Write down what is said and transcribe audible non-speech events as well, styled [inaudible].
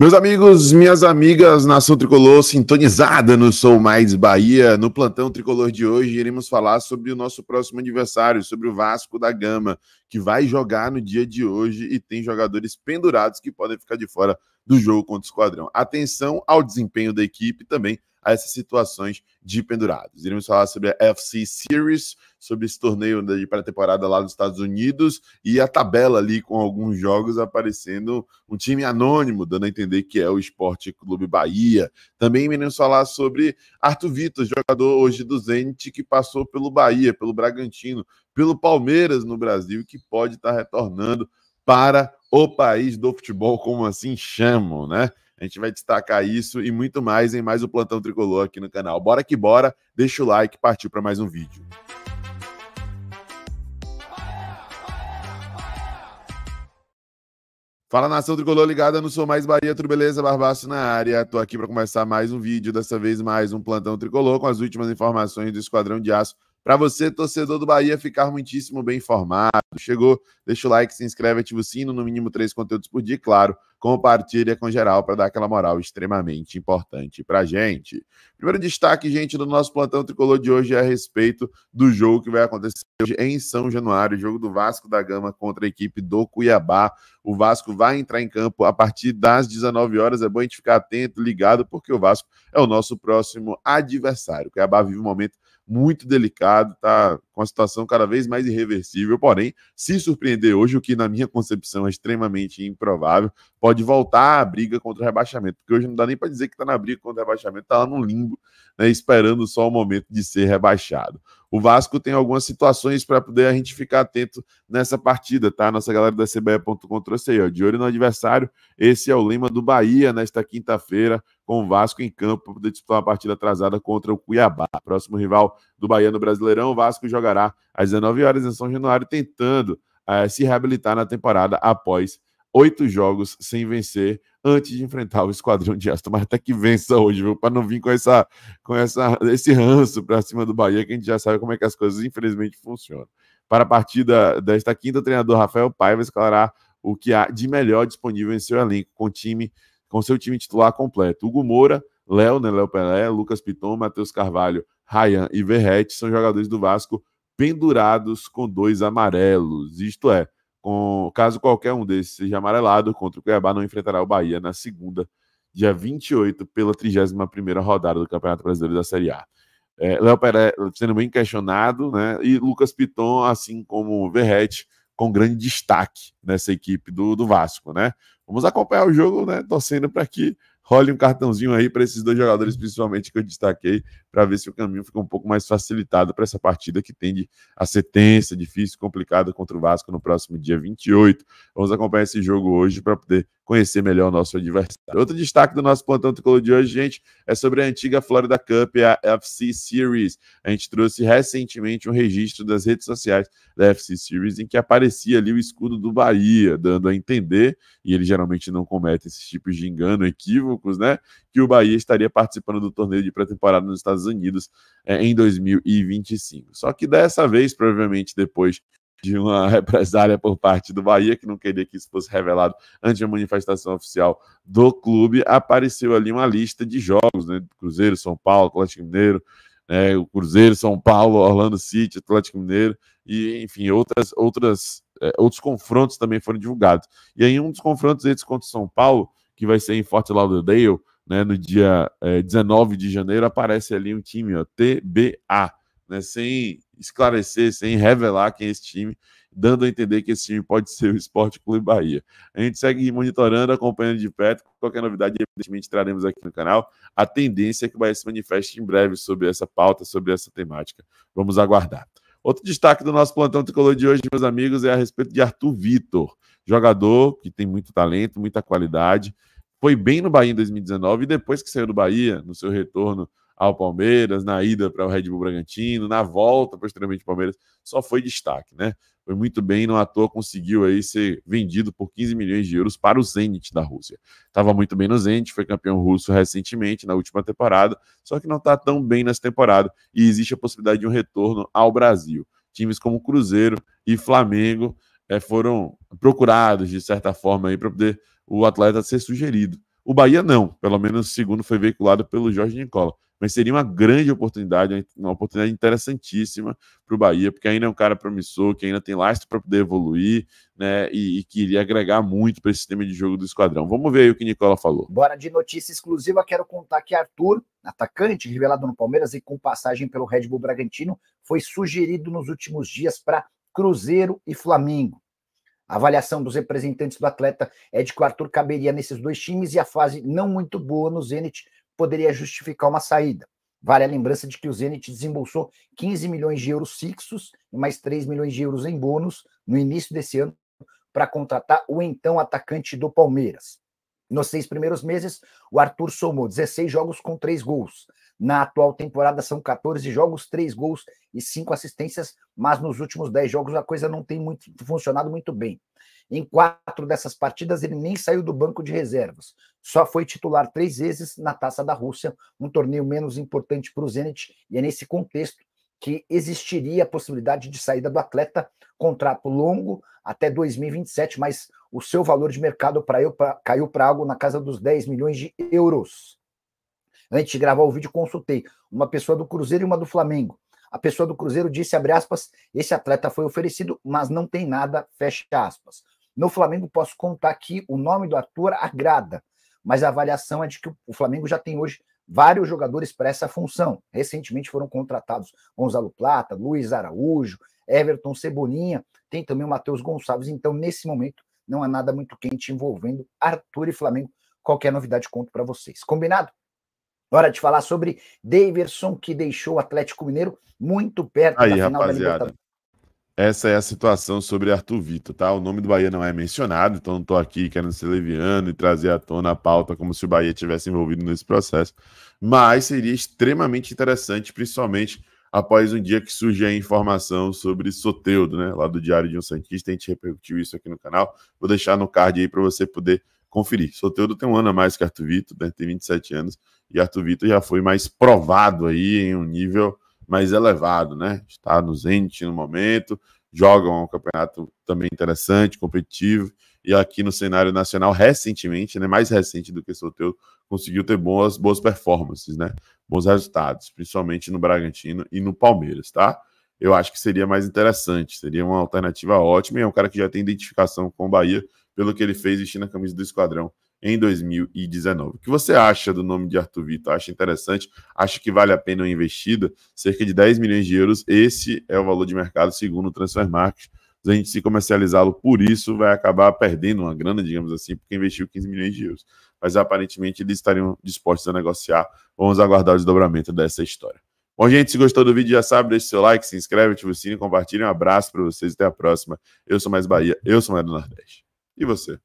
Meus amigos, minhas amigas, nação tricolor sintonizada no Sou Mais Bahia. No plantão tricolor de hoje, iremos falar sobre o nosso próximo adversário, sobre o Vasco da Gama, que vai jogar no dia de hoje e tem jogadores pendurados que podem ficar de fora do jogo contra o Esquadrão. Atenção ao desempenho da equipe também a essas situações de pendurados. Iremos falar sobre a FC Series, sobre esse torneio de pré-temporada lá nos Estados Unidos e a tabela ali com alguns jogos aparecendo um time anônimo, dando a entender que é o Esporte Clube Bahia. Também iremos falar sobre Arthur Vitor, jogador hoje do Zenit, que passou pelo Bahia, pelo Bragantino, pelo Palmeiras no Brasil, que pode estar retornando para o país do futebol, como assim chamam, né? A gente vai destacar isso e muito mais em mais o Plantão Tricolor aqui no canal. Bora que bora, deixa o like, partiu para mais um vídeo. Fala nação tricolor ligada no Sou Mais Bahia, tudo beleza? Barbaço na área. Tô aqui para começar mais um vídeo, dessa vez mais um plantão tricolor com as últimas informações do Esquadrão de Aço para você, torcedor do Bahia, ficar muitíssimo bem informado. Chegou, deixa o like, se inscreve, ativa o sino, no mínimo três conteúdos por dia, claro, compartilha com geral para dar aquela moral extremamente importante para gente. Primeiro destaque, gente, do nosso plantão tricolor de hoje é a respeito do jogo que vai acontecer hoje em São Januário, jogo do Vasco da Gama contra a equipe do Cuiabá. O Vasco vai entrar em campo a partir das 19 horas. É bom a gente ficar atento, ligado, porque o Vasco é o nosso próximo adversário. O Cuiabá vive um momento muito delicado, tá com a situação cada vez mais irreversível. Porém, se surpreender hoje, o que na minha concepção é extremamente improvável, pode voltar à briga contra o rebaixamento, porque hoje não dá nem para dizer que está na briga contra o rebaixamento, está lá no limbo, né, esperando só o momento de ser rebaixado. O Vasco tem algumas situações para poder a gente ficar atento nessa partida, tá? Nossa galera da CBE.com trouxe aí, ó, de olho no adversário. Esse é o lema do Bahia nesta quinta-feira, com o Vasco em campo para poder disputar uma partida atrasada contra o Cuiabá. Próximo rival do Bahia no Brasileirão, o Vasco jogará às 19 horas em São Januário, tentando uh, se reabilitar na temporada após oito jogos sem vencer antes de enfrentar o esquadrão de Aston. Mas até que vença hoje, viu? Para não vir com essa, com essa, esse ranço para cima do Bahia, que a gente já sabe como é que as coisas infelizmente funcionam. Para a partida desta quinta, o treinador Rafael Paiva escalará o que há de melhor disponível em seu elenco, com time com seu time titular completo. Hugo Moura, Léo, né, Léo Pelé, Lucas Piton, Matheus Carvalho, Ryan e Verrete são jogadores do Vasco pendurados com dois amarelos. Isto é, com, caso qualquer um desses seja amarelado, contra o Cuiabá não enfrentará o Bahia na segunda, dia 28, pela 31ª rodada do Campeonato Brasileiro da Série A. É, Léo Pelé sendo bem questionado, né? E Lucas Piton, assim como Verrete, com grande destaque nessa equipe do, do Vasco, né? Vamos acompanhar o jogo, né? Torcendo para que role um cartãozinho aí para esses dois jogadores, principalmente que eu destaquei, para ver se o caminho fica um pouco mais facilitado para essa partida que tende a ser tensa, difícil, complicada contra o Vasco no próximo dia 28. Vamos acompanhar esse jogo hoje para poder conhecer melhor o nosso adversário. Outro destaque do nosso plantão tricolor de hoje, gente, é sobre a antiga Florida Cup, a FC Series. A gente trouxe recentemente um registro das redes sociais da FC Series em que aparecia ali o escudo do Bahia, dando a entender, e ele geralmente não comete esses tipos de engano, equívocos, né? Que o Bahia estaria participando do torneio de pré-temporada nos Estados Unidos é, em 2025. Só que dessa vez, provavelmente depois de uma [laughs] represália por parte do Bahia, que não queria que isso fosse revelado antes da manifestação oficial do clube, apareceu ali uma lista de jogos, né? Cruzeiro, São Paulo, Atlético Mineiro, né? o Cruzeiro, São Paulo, Orlando City, Atlético Mineiro, e enfim, outras, outras, é, outros confrontos também foram divulgados. E aí, um dos confrontos esses contra o São Paulo, que vai ser em Fort Lauderdale, né, no dia é, 19 de janeiro, aparece ali um time, ó, TBA, né, sem esclarecer, sem revelar quem é esse time, dando a entender que esse time pode [laughs] ser o Esporte Clube Bahia. A gente segue monitorando, acompanhando de perto. Qualquer novidade, evidentemente, traremos aqui no canal. A tendência é que o Bahia se manifeste em breve sobre essa pauta, sobre essa temática. Vamos aguardar. Outro destaque do nosso plantão tricolor de hoje, meus amigos, é a respeito de Arthur Vitor, jogador que tem muito talento, muita qualidade. Foi bem no Bahia em 2019 e depois que saiu do Bahia, no seu retorno ao Palmeiras, na ida para o Red Bull Bragantino, na volta posteriormente ao Palmeiras, só foi destaque, né? Foi muito bem, não à toa conseguiu aí ser vendido por 15 milhões de euros para o Zenit da Rússia. Estava muito bem no Zenit, foi campeão russo recentemente, na última temporada, só que não está tão bem nessa temporada e existe a possibilidade de um retorno ao Brasil. Times como Cruzeiro e Flamengo é, foram procurados, de certa forma, para poder o atleta ser sugerido. O Bahia não, pelo menos segundo foi veiculado pelo Jorge Nicola mas seria uma grande oportunidade, uma oportunidade interessantíssima para o Bahia, porque ainda é um cara promissor, que ainda tem lastro para poder evoluir, né? E, e que iria agregar muito para esse sistema de jogo do esquadrão. Vamos ver aí o que Nicola falou. Bora de notícia exclusiva, quero contar que Arthur, atacante revelado no Palmeiras e com passagem pelo Red Bull Bragantino, foi sugerido nos últimos dias para Cruzeiro e Flamengo. A avaliação dos representantes do atleta é de que o Arthur caberia nesses dois times e a fase não muito boa no Zenit poderia justificar uma saída. Vale a lembrança de que o Zenit desembolsou 15 milhões de euros fixos e mais 3 milhões de euros em bônus no início desse ano para contratar o então atacante do Palmeiras. Nos seis primeiros meses, o Arthur somou 16 jogos com 3 gols. Na atual temporada são 14 jogos, 3 gols e 5 assistências, mas nos últimos 10 jogos a coisa não tem muito, funcionado muito bem. Em quatro dessas partidas, ele nem saiu do banco de reservas. Só foi titular três vezes na Taça da Rússia, um torneio menos importante para o Zenit, e é nesse contexto que existiria a possibilidade de saída do atleta, contrato longo até 2027, mas o seu valor de mercado pra eu, pra, caiu para algo na casa dos 10 milhões de euros. Antes de gravar o vídeo, consultei uma pessoa do Cruzeiro e uma do Flamengo. A pessoa do Cruzeiro disse, abre aspas, esse atleta foi oferecido, mas não tem nada, fecha aspas. No Flamengo, posso contar que o nome do ator agrada, mas a avaliação é de que o Flamengo já tem hoje vários jogadores para essa função. Recentemente foram contratados Gonzalo Plata, Luiz Araújo, Everton Cebolinha, tem também o Matheus Gonçalves. Então, nesse momento, não há nada muito quente envolvendo Arthur e Flamengo. Qualquer novidade, conto para vocês. Combinado? Hora de falar sobre Daverson, que deixou o Atlético Mineiro muito perto Aí, da final rapaziada. da Libertadores. Essa é a situação sobre Arthur Vitor, tá? O nome do Bahia não é mencionado, então não tô aqui querendo ser leviano e trazer à tona a pauta como se o Bahia tivesse envolvido nesse processo. Mas seria extremamente interessante, principalmente após um dia que surge a informação sobre Soteudo, né? Lá do Diário de um Santista, a gente repercutiu isso aqui no canal. Vou deixar no card aí para você poder conferir. Soteudo tem um ano a mais que Arthur Vitor, né? tem 27 anos, e Arthur Vitor já foi mais provado aí em um nível mais elevado, né? Está no Zenit no momento, joga um campeonato também interessante, competitivo, e aqui no cenário nacional, recentemente, né, mais recente do que Soteudo, conseguiu ter boas, boas performances, né? Bons resultados, principalmente no Bragantino e no Palmeiras, tá? Eu acho que seria mais interessante, seria uma alternativa ótima, e é um cara que já tem identificação com o Bahia, pelo que ele fez vestindo a camisa do esquadrão em 2019. O que você acha do nome de Arthur Vitor? Acha interessante? Acha que vale a pena uma investida? Cerca de 10 milhões de euros, esse é o valor de mercado segundo o Transfer Market. A gente se comercializá-lo por isso, vai acabar perdendo uma grana, digamos assim, porque investiu 15 milhões de euros. Mas aparentemente eles estariam dispostos a negociar. Vamos aguardar o desdobramento dessa história. Bom, gente, se gostou do vídeo, já sabe, deixe seu like, se inscreve, ativa o sininho, compartilhe. Um abraço para vocês, até a próxima. Eu sou mais Bahia, eu sou mais do Nordeste. E você?